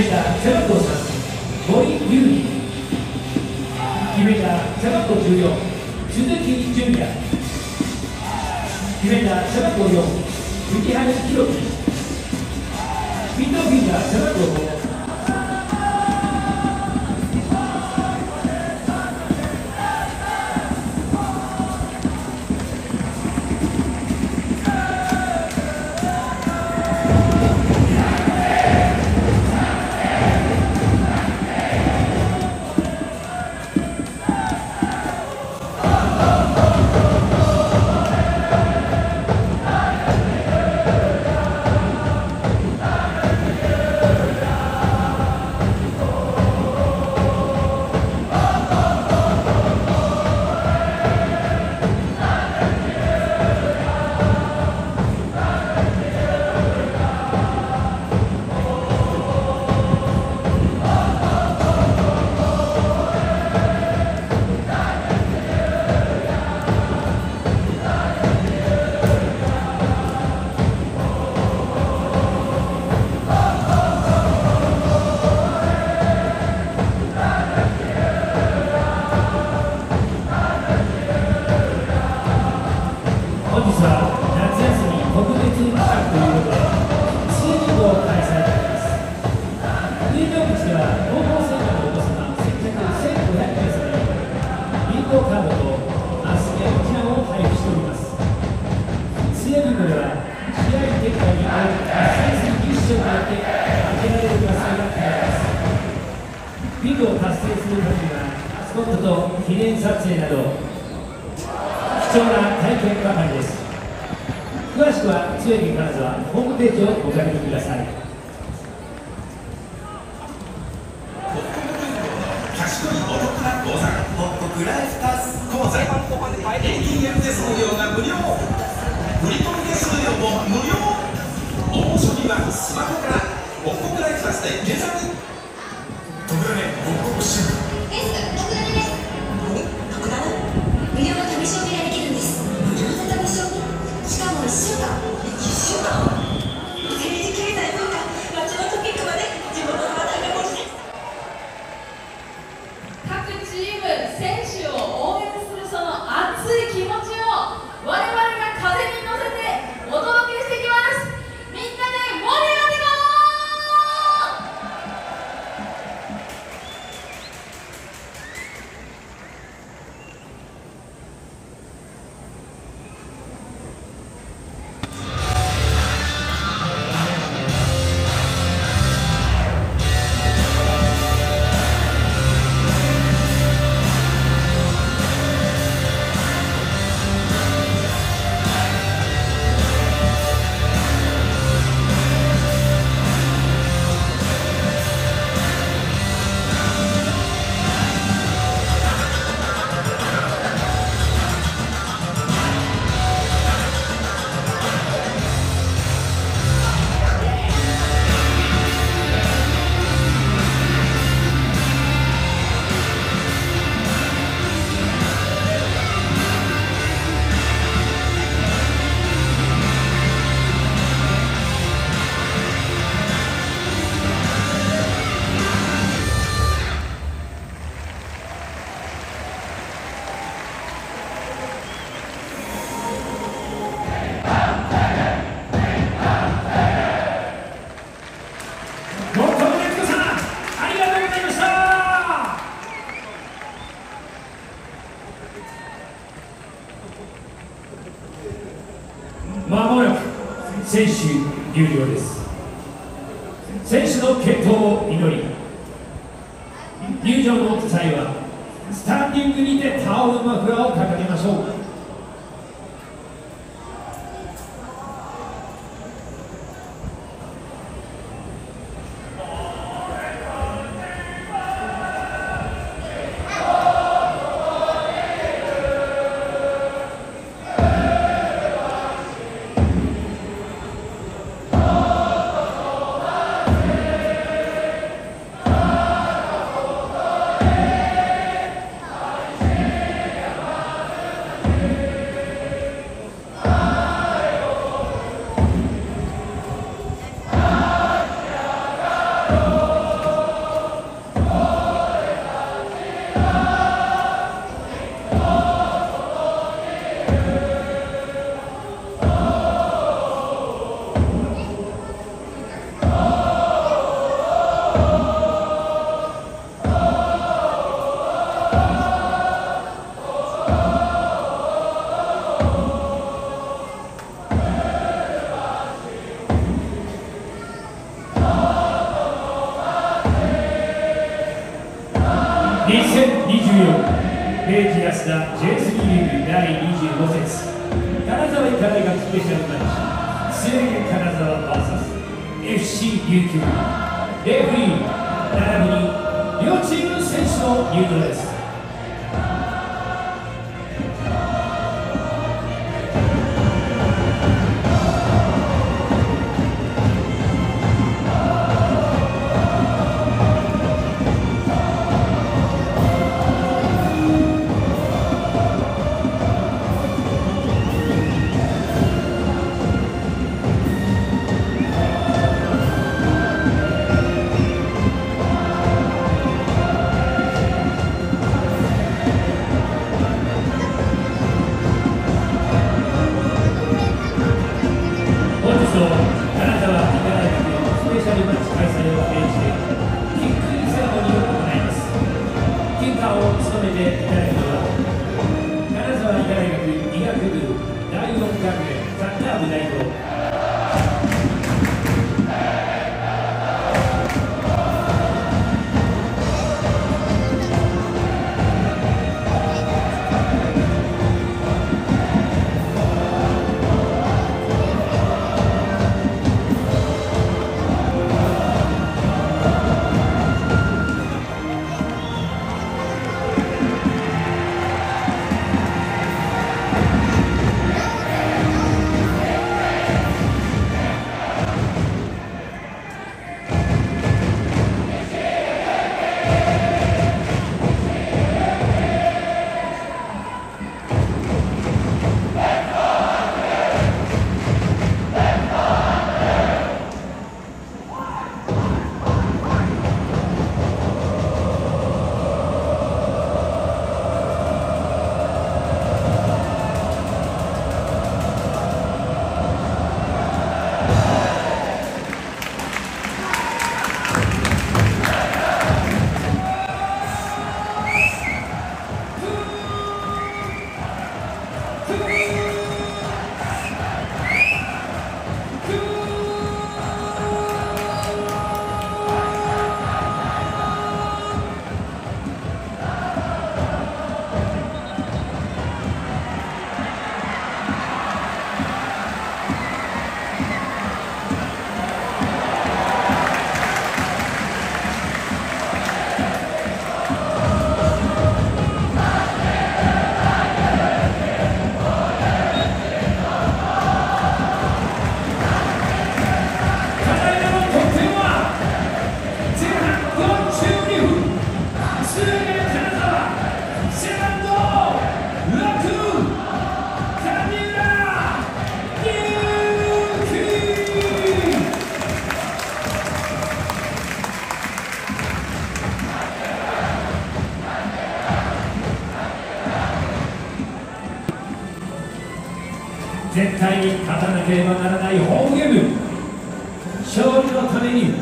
背番号3森優決めた背番号14 Yes. FC 琉球レフリー並びに両チーム選手の入場です。絶対に勝たなければならないホームゲーム。勝利のために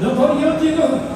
残り45分。